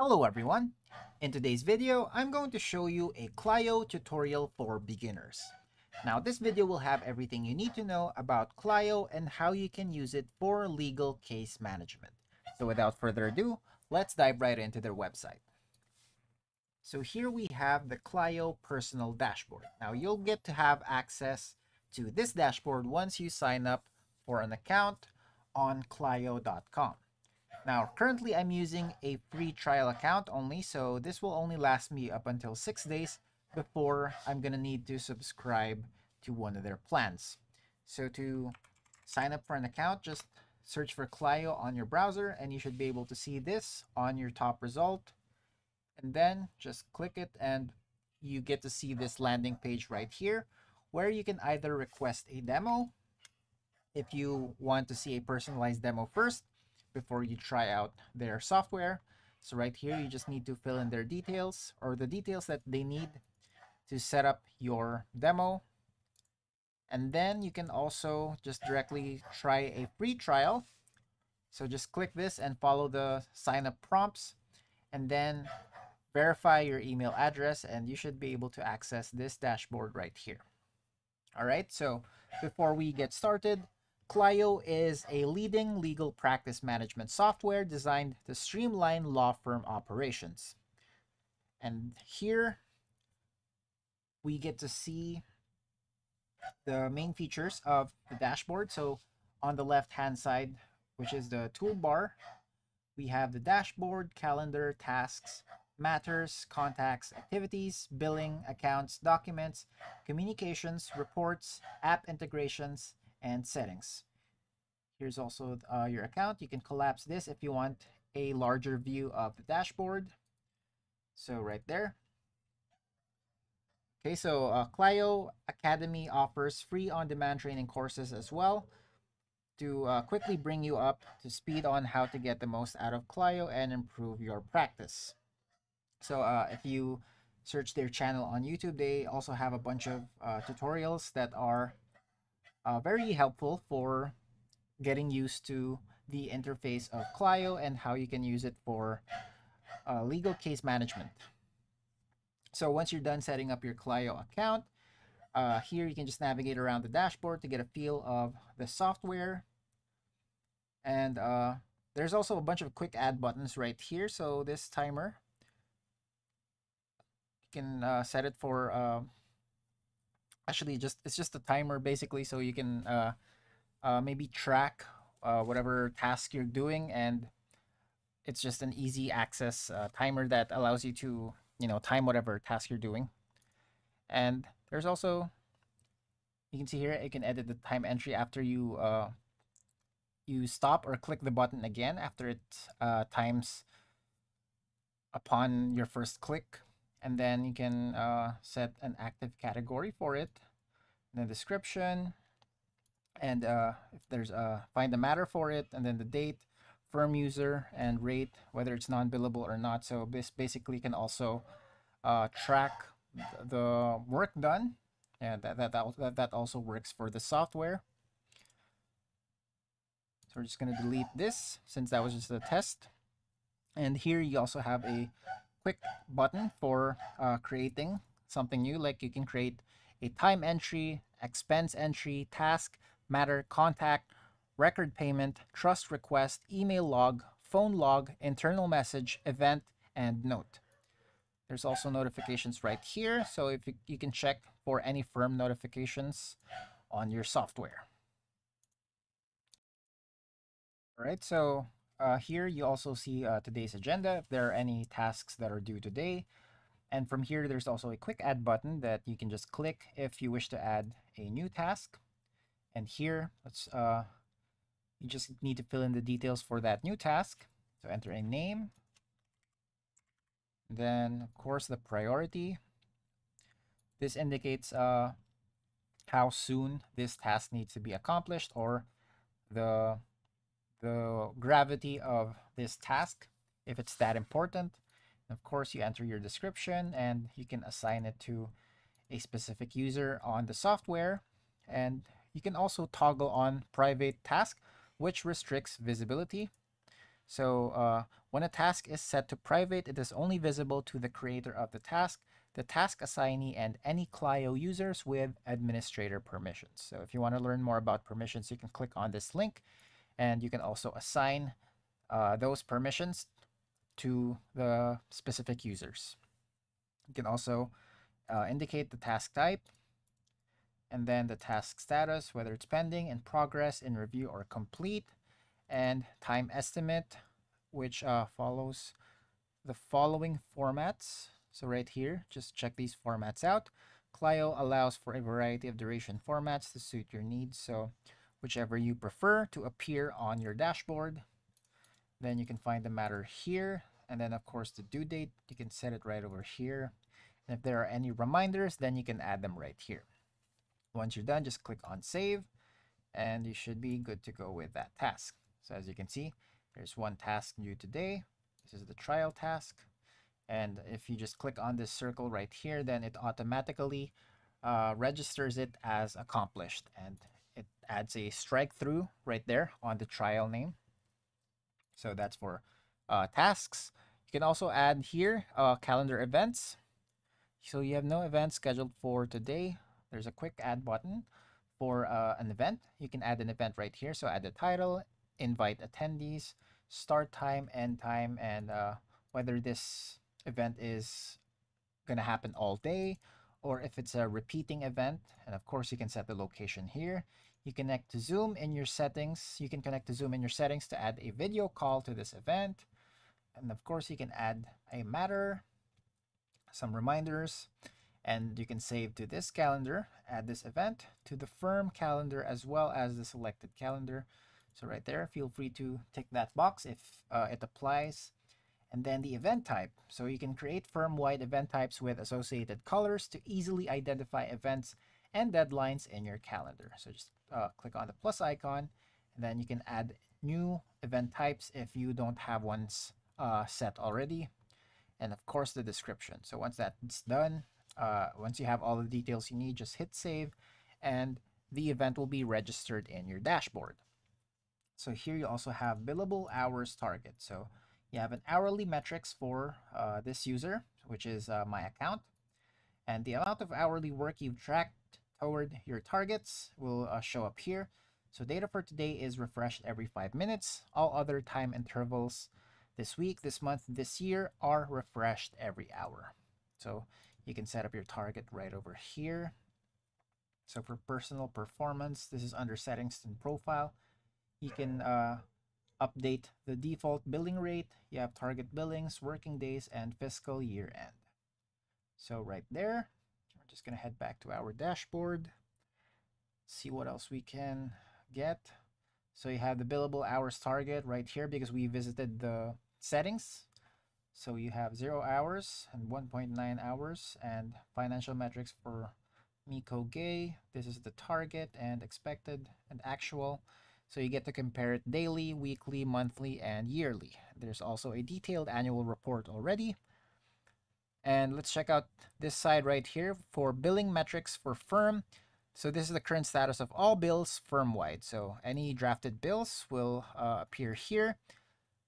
Hello everyone! In today's video, I'm going to show you a Clio tutorial for beginners. Now this video will have everything you need to know about Clio and how you can use it for legal case management. So without further ado, let's dive right into their website. So here we have the Clio personal dashboard. Now you'll get to have access to this dashboard once you sign up for an account on Clio.com. Now, currently I'm using a free trial account only, so this will only last me up until six days before I'm gonna need to subscribe to one of their plans. So to sign up for an account, just search for Clio on your browser and you should be able to see this on your top result. And then just click it and you get to see this landing page right here where you can either request a demo if you want to see a personalized demo first before you try out their software. So right here, you just need to fill in their details or the details that they need to set up your demo. And then you can also just directly try a free trial. So just click this and follow the sign up prompts and then verify your email address and you should be able to access this dashboard right here. All right, so before we get started, Clio is a leading legal practice management software designed to streamline law firm operations. And here we get to see the main features of the dashboard. So on the left hand side, which is the toolbar, we have the dashboard, calendar, tasks, matters, contacts, activities, billing, accounts, documents, communications, reports, app integrations, and settings. Here's also uh, your account. You can collapse this if you want a larger view of the dashboard. So right there. Okay, so uh, Clio Academy offers free on-demand training courses as well to uh, quickly bring you up to speed on how to get the most out of Clio and improve your practice. So uh, if you search their channel on YouTube, they also have a bunch of uh, tutorials that are uh, very helpful for getting used to the interface of Clio and how you can use it for uh, legal case management. So once you're done setting up your Clio account, uh, here you can just navigate around the dashboard to get a feel of the software. And uh, there's also a bunch of quick add buttons right here. So this timer, you can uh, set it for uh, actually just it's just a timer basically so you can uh, uh, maybe track uh, whatever task you're doing and it's just an easy access uh, timer that allows you to you know time whatever task you're doing. And there's also you can see here you can edit the time entry after you uh, you stop or click the button again after it uh, times upon your first click and then you can uh, set an active category for it the description. And uh, if there's a find the matter for it and then the date firm user and rate whether it's non-billable or not. So this basically can also uh, track the work done. And that, that, that, that also works for the software. So we're just going to delete this since that was just a test. And here you also have a quick button for uh, creating something new. Like you can create a time entry, expense entry, task, matter, contact, record payment, trust request, email log, phone log, internal message, event, and note. There's also notifications right here. So if you, you can check for any firm notifications on your software. All right, so uh, here you also see uh, today's agenda, if there are any tasks that are due today. And from here, there's also a quick add button that you can just click if you wish to add a new task. And here, let's uh, you just need to fill in the details for that new task. So enter a name. Then, of course, the priority. This indicates uh, how soon this task needs to be accomplished or the the gravity of this task if it's that important. of course, you enter your description and you can assign it to a specific user on the software. And you can also toggle on private task, which restricts visibility. So uh, when a task is set to private, it is only visible to the creator of the task, the task assignee, and any Clio users with administrator permissions. So if you want to learn more about permissions, you can click on this link and you can also assign uh, those permissions to the specific users. You can also uh, indicate the task type and then the task status, whether it's pending, in progress, in review, or complete, and time estimate, which uh, follows the following formats. So right here, just check these formats out. Clio allows for a variety of duration formats to suit your needs. So whichever you prefer to appear on your dashboard, then you can find the matter here. And then of course the due date, you can set it right over here. And if there are any reminders, then you can add them right here. Once you're done, just click on save and you should be good to go with that task. So as you can see, there's one task due today. This is the trial task. And if you just click on this circle right here, then it automatically uh, registers it as accomplished and adds a strike through right there on the trial name. So that's for uh, tasks. You can also add here uh, calendar events. So you have no events scheduled for today there's a quick add button for uh, an event. You can add an event right here. So add the title, invite attendees, start time, end time, and uh, whether this event is going to happen all day or if it's a repeating event. And of course, you can set the location here. You connect to Zoom in your settings. You can connect to Zoom in your settings to add a video call to this event. And of course, you can add a matter, some reminders, and you can save to this calendar, add this event to the firm calendar as well as the selected calendar. So right there, feel free to tick that box if uh, it applies. And then the event type. So you can create firm-wide event types with associated colors to easily identify events and deadlines in your calendar. So just uh, click on the plus icon, and then you can add new event types if you don't have ones uh, set already. And of course, the description. So once that's done, uh, once you have all the details you need, just hit save and the event will be registered in your dashboard. So here you also have billable hours target. So you have an hourly metrics for uh, this user, which is uh, my account. And the amount of hourly work you've tracked your targets will uh, show up here. So data for today is refreshed every five minutes. All other time intervals this week, this month, this year are refreshed every hour. So you can set up your target right over here. So for personal performance, this is under settings and profile. You can uh, update the default billing rate. You have target billings, working days, and fiscal year end. So right there, we're just going to head back to our dashboard, see what else we can get. So you have the billable hours target right here because we visited the settings so you have 0 hours and 1.9 hours and financial metrics for Miko Gay. This is the target and expected and actual. So you get to compare it daily, weekly, monthly, and yearly. There's also a detailed annual report already. And let's check out this side right here for billing metrics for firm. So this is the current status of all bills firm-wide. So any drafted bills will uh, appear here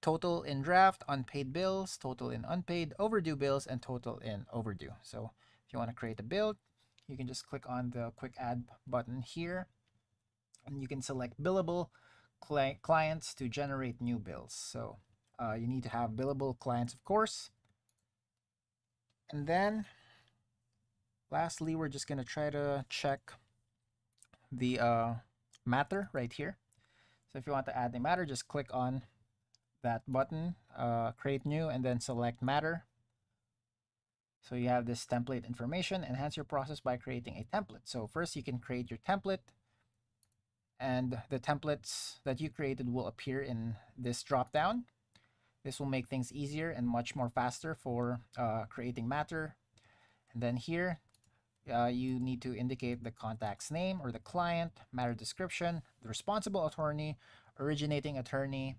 total in draft, unpaid bills, total in unpaid, overdue bills, and total in overdue. So if you want to create a bill, you can just click on the quick add button here and you can select billable cli clients to generate new bills. So uh, you need to have billable clients, of course. And then lastly, we're just going to try to check the uh, matter right here. So if you want to add a matter, just click on that button, uh, create new, and then select matter. So you have this template information, enhance your process by creating a template. So first you can create your template and the templates that you created will appear in this drop down. This will make things easier and much more faster for uh, creating matter. And then here, uh, you need to indicate the contact's name or the client, matter description, the responsible attorney, originating attorney,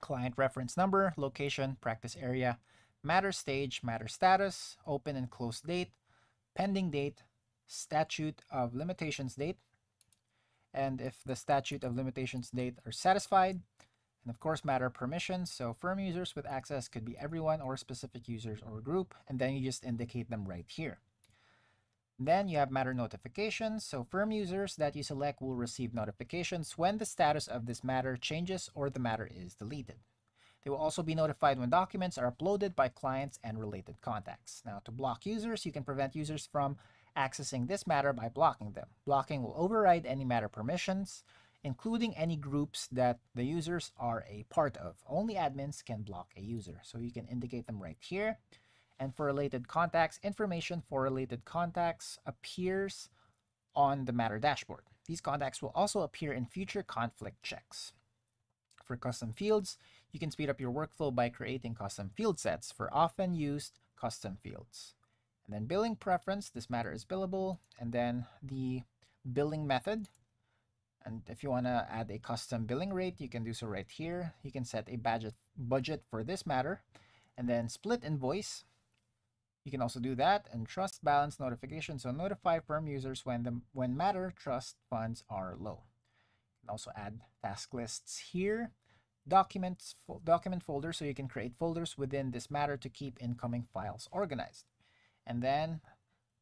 client reference number, location, practice area, matter stage, matter status, open and close date, pending date, statute of limitations date, and if the statute of limitations date are satisfied, And of course, matter permissions. So firm users with access could be everyone or specific users or group. And then you just indicate them right here. Then you have matter notifications. So firm users that you select will receive notifications when the status of this matter changes or the matter is deleted. They will also be notified when documents are uploaded by clients and related contacts. Now to block users, you can prevent users from accessing this matter by blocking them. Blocking will override any matter permissions, including any groups that the users are a part of. Only admins can block a user. So you can indicate them right here. And for related contacts, information for related contacts appears on the Matter dashboard. These contacts will also appear in future conflict checks. For custom fields, you can speed up your workflow by creating custom field sets for often used custom fields. And then billing preference, this matter is billable. And then the billing method. And if you want to add a custom billing rate, you can do so right here. You can set a budget, budget for this matter. And then split invoice. You can also do that and trust balance notification. So notify firm users when the when matter trust funds are low. You can also add task lists here. Documents fo document folder so you can create folders within this matter to keep incoming files organized. And then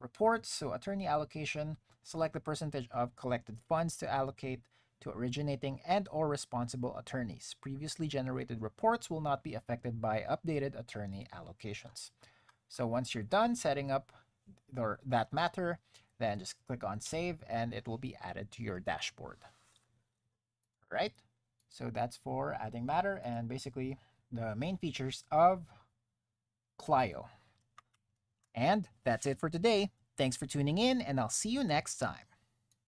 reports, so attorney allocation, select the percentage of collected funds to allocate to originating and or responsible attorneys. Previously generated reports will not be affected by updated attorney allocations. So once you're done setting up the, that matter, then just click on save and it will be added to your dashboard. All right? So that's for adding matter and basically the main features of Clio. And that's it for today. Thanks for tuning in, and I'll see you next time.